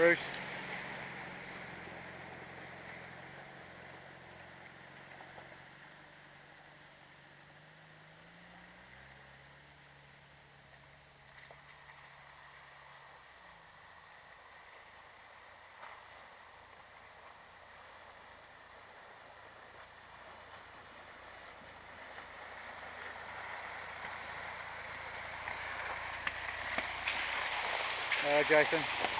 Bruce. Uh, Jason.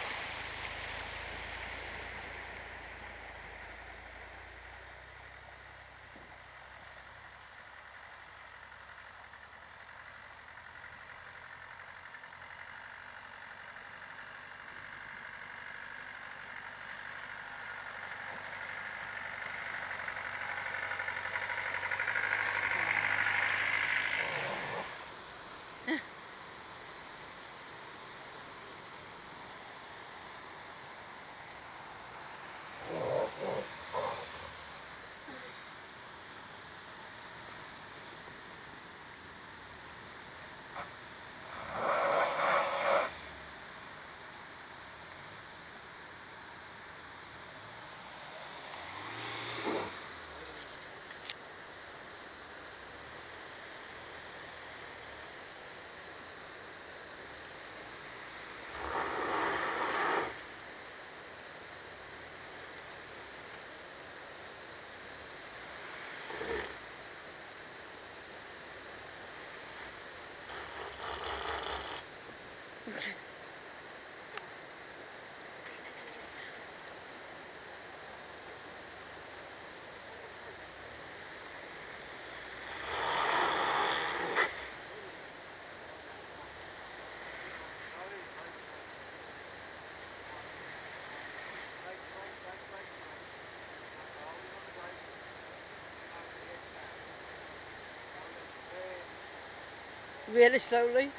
Really slowly.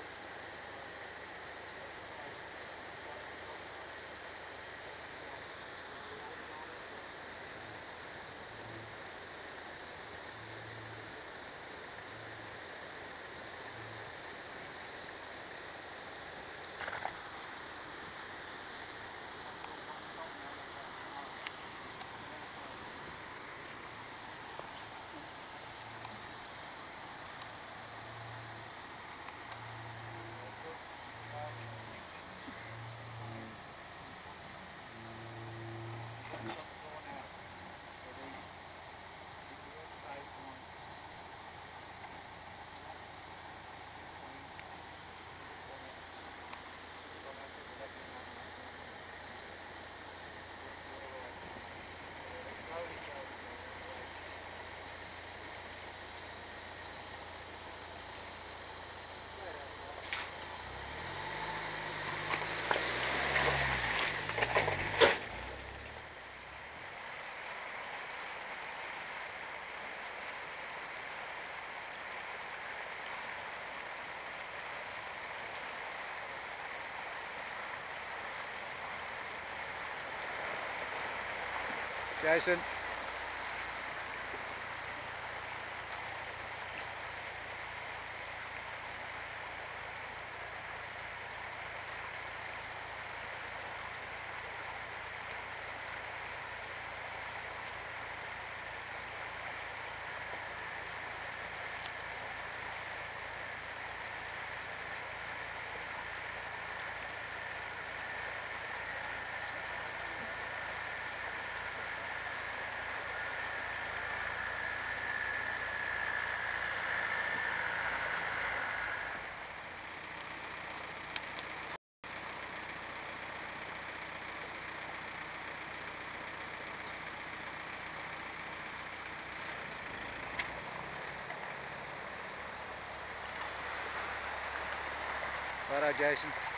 Jason. Righto, Jason.